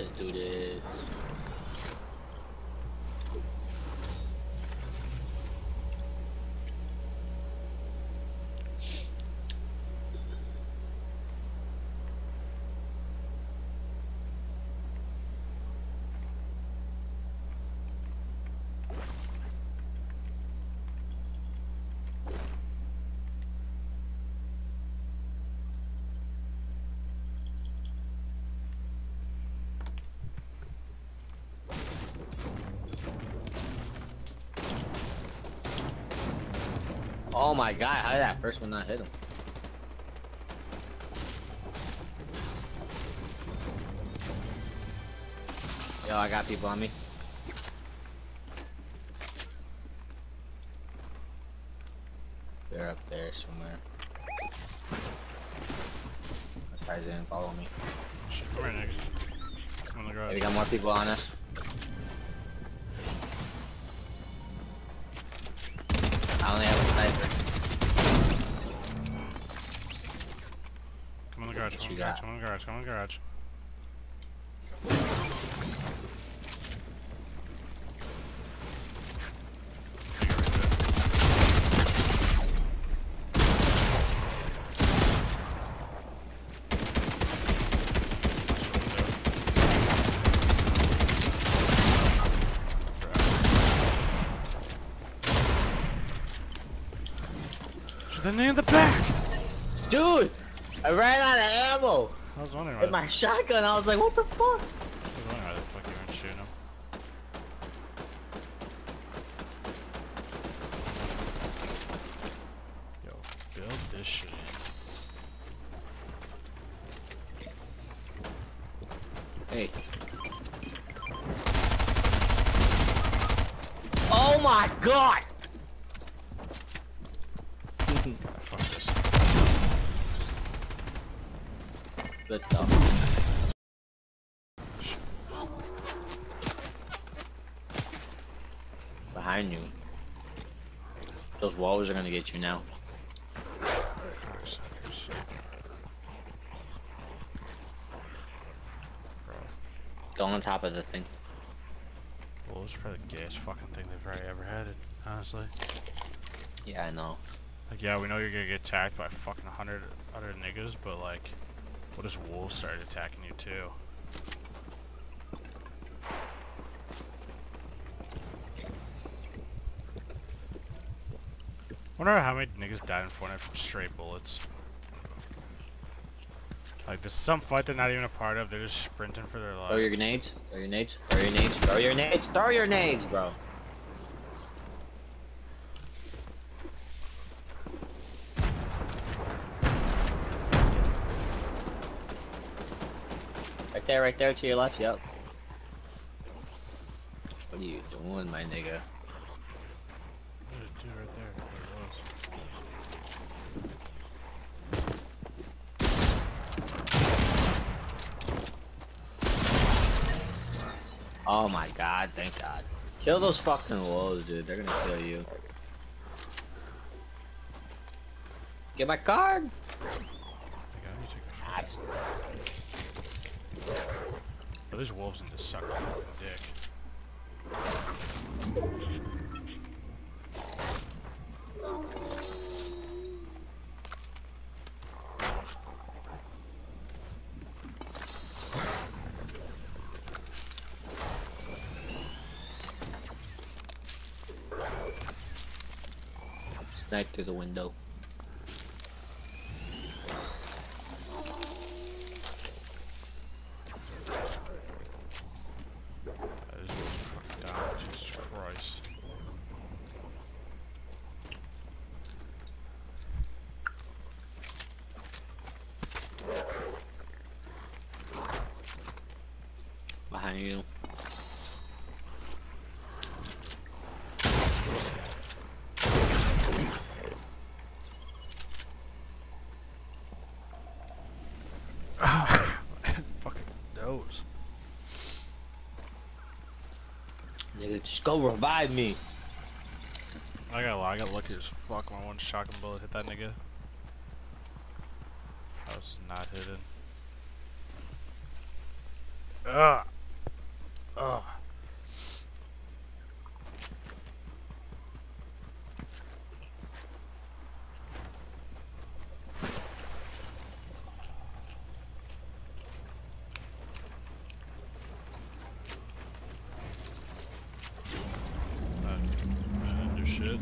Let's do this. Oh my god, how did that first one not hit him? Yo, I got people on me. They're up there somewhere. Guy's didn't follow me. Shit, niggas. Come on the garage. we got more people on us. Come on the garage, come on the garage. Nigga right there. Shoot that in the back! Dude! I ran out of ammo! I was wondering. With my shotgun, I was like, what the fuck? I was wondering why the fuck you weren't shooting him. Yo, build this shit in. Hey. Oh my god! Fuck this. Good stuff. Behind you. Those walls are gonna get you now. Go on top of the thing. well, this is probably the gayest fucking thing they've probably ever had, it, honestly. Yeah, I know. Like, yeah, we know you're gonna get attacked by fucking 100 other niggas, but like, what if wolves started attacking you too? Wonder how many niggas died in Fortnite from straight bullets. Like, there's some fight they're not even a part of, they're just sprinting for their Throw life. your grenades. Throw your nades. Throw your nades. Throw your nades. Throw your nades, bro. Right there, right there to your left, yep. What are you doing, my nigga? There's a dude right there. There was. Oh my god, thank god. Kill those fucking wolves, dude. They're gonna kill you. Get my card! Like, I need to take a That's But there's wolves in this sucker dick. Snipe through the window. That is wolves fucking down. Jesus Christ. Behind you. fucking nose. Just go revive me. I got I got lucky as fuck. My one shotgun bullet hit that nigga. I was not hidden. Ugh. Ugh. Uh, uh,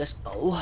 do shit. Let's go.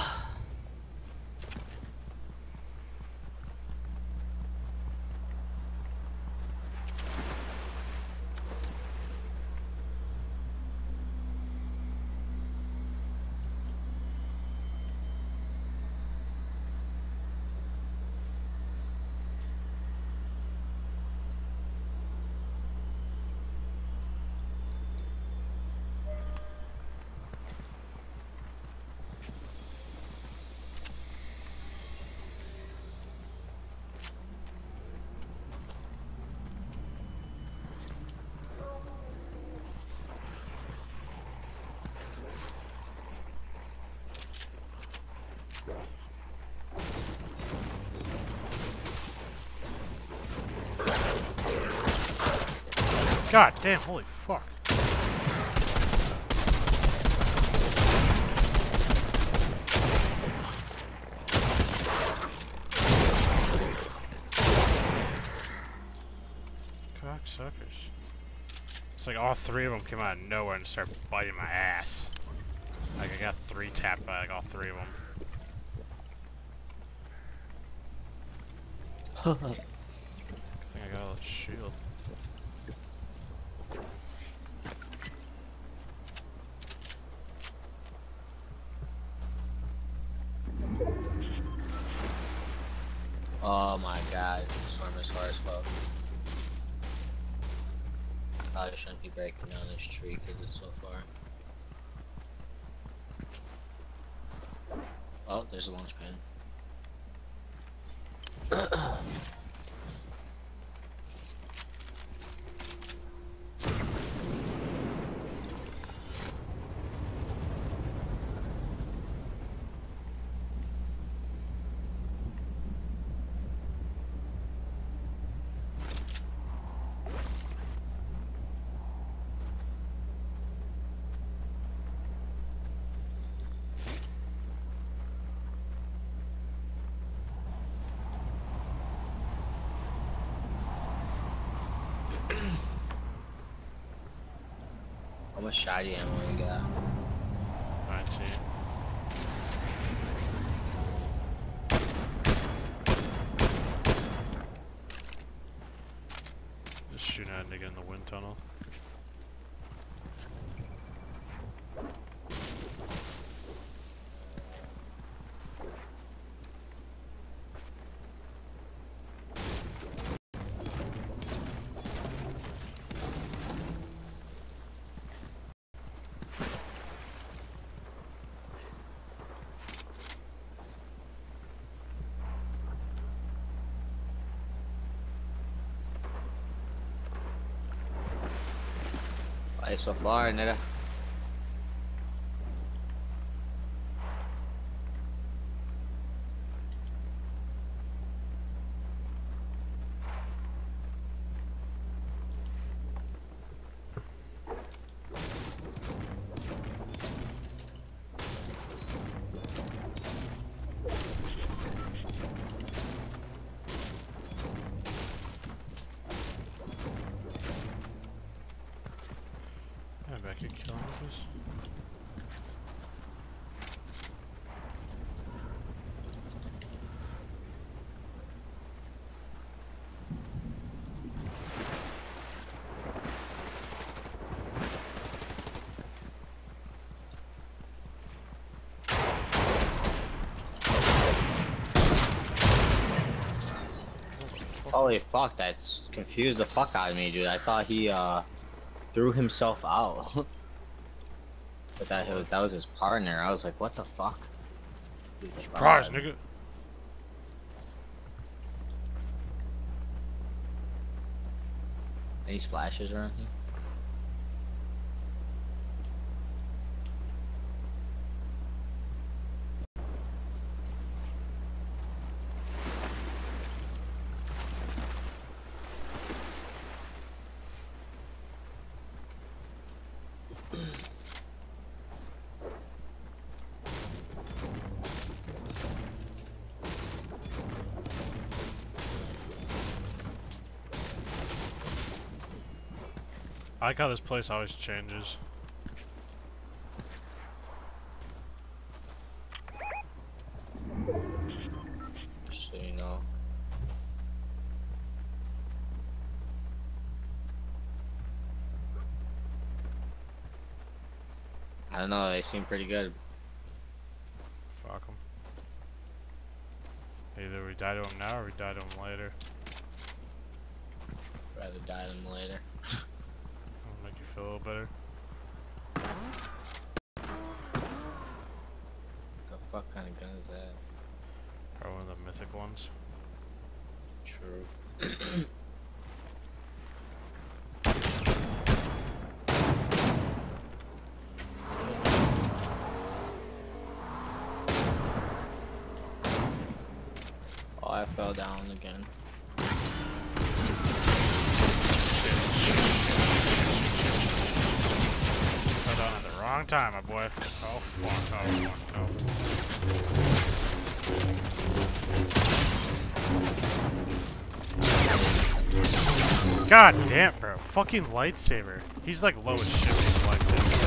God damn, holy fuck. Cocksuckers. It's like all three of them came out of nowhere and started biting my ass. Like I got three tapped by like all three of them. I think I got a shield. Oh my god, this storm is hard as fuck. Probably shouldn't be breaking down this tree because it's so far. Oh, there's a launch pad. Uh-uh. much shotty ammo we got? 19. Just shooting at a nigga in the wind tunnel. Play so far, back at killing this. Holy fuck, that's confused the fuck out of me, dude. I thought he, uh, threw himself out. but that, that was his partner. I was like, what the fuck? Surprise, "Oh, nigga! Any splashes around here? I like how this place always changes. Just so you know. I don't know, they seem pretty good. Fuck them. Either we die to them now or we die to them later. Rather die to them later. A little better. The fuck kind of gun is that? Probably one of the mythic ones. True. oh, I fell down again. Wrong time, my boy. Oh fuck, oh fuck, no. God damn, bro. Fucking lightsaber. He's like low as shit with lightsaber.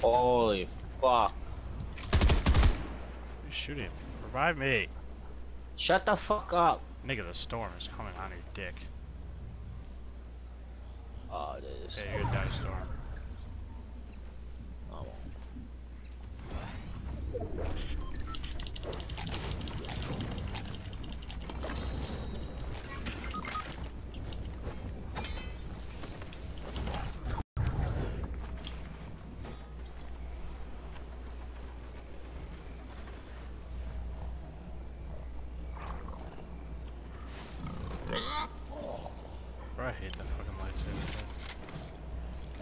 Holy fuck. He's shooting. Revive me. Shut the fuck up. Nigga, the storm is coming on your dick. Oh, it is. Yeah, you're gonna die, storm. Oh, well. Bro, I hate that fucking lightsaber. shit.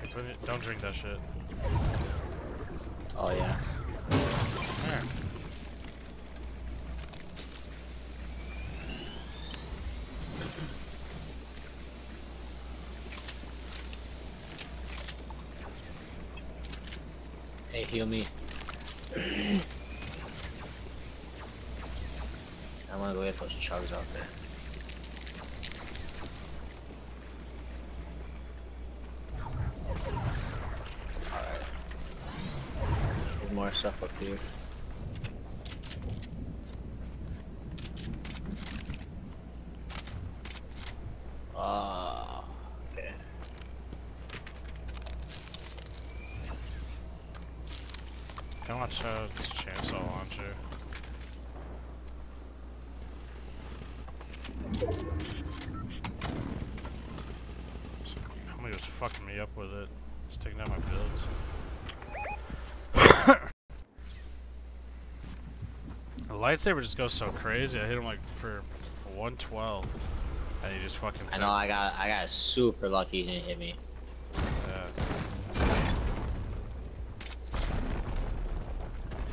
Hey, put it, don't drink that shit. Oh, yeah. There. Hey, heal me. I wanna go get those chugs out there. Stuff. Uh, okay. I watch? Homie was fucking me up with it. It's taking out my builds. the lightsaber just goes so crazy. I hit him like for 112. And he just fucking I know I got I got super lucky he didn't hit me. Yeah.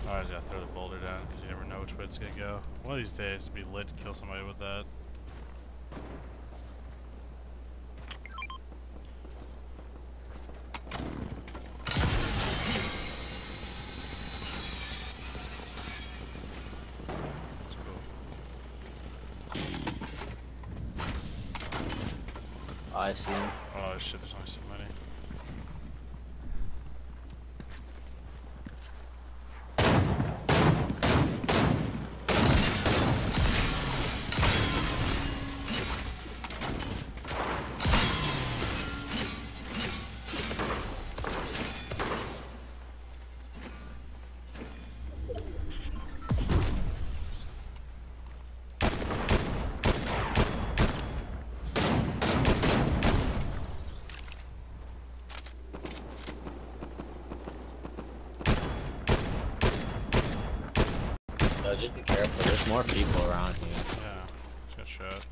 I just gotta throw the boulder down because you never know which way it's gonna go. One of these days it'd be lit to kill somebody with that. That's cool. Oh, I. Oh shit, there's only just be careful. There's more people around. Yeah, just got shot.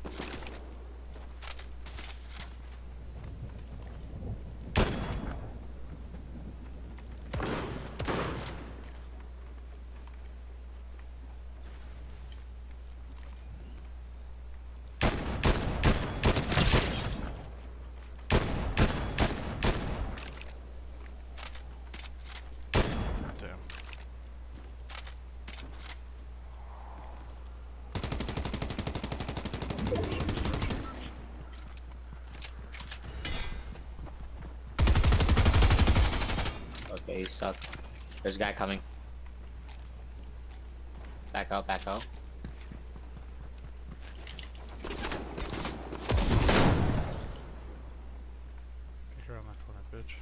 Damn. Okay, he's stuck. There's a guy coming. Back out, back out. Get around that corner, bitch.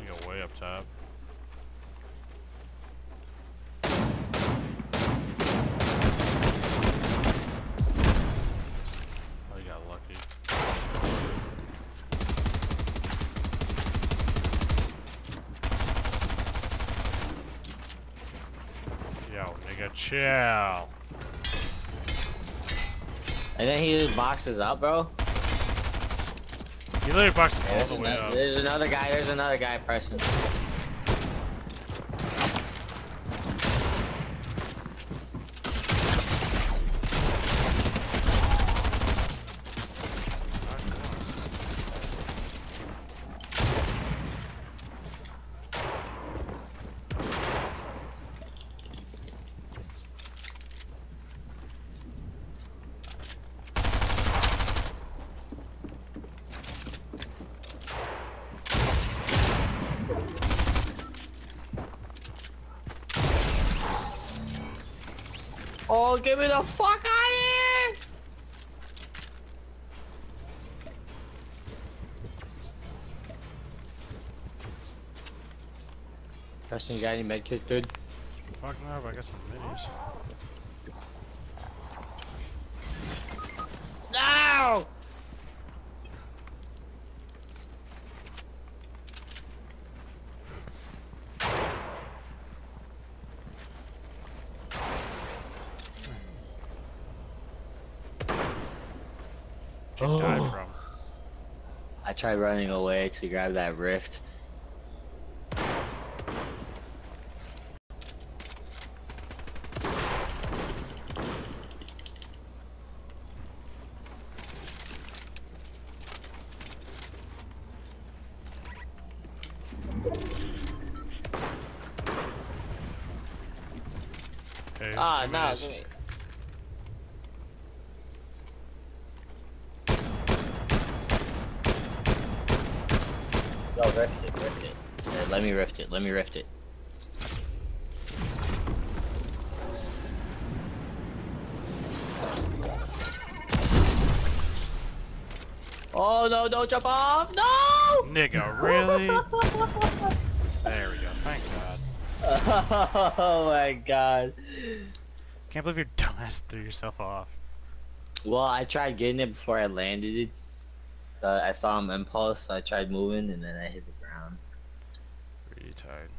You go way up top. Oh, you got lucky. Yo, nigga, chill. And then he just boxes up, bro. He literally boxes all the way up. there's another guy. There's another guy pressing. Oh, get me the fuck out of here! Preston, you got any medkits, dude? Fuck no, but I got some minis. No! Where'd you die Oh. from? I tried running away to grab that rift. Ah, two no, minis. Yo, rift it, rift it. Yeah, let me rift it, let me rift it. Oh no, don't jump off! No! Nigga, really? there we go, thank god. Oh my god. Can't believe your dumbass threw yourself off. Well, I tried getting it before I landed it. So I saw him impulse, so I tried moving and then I hit the ground. Retard.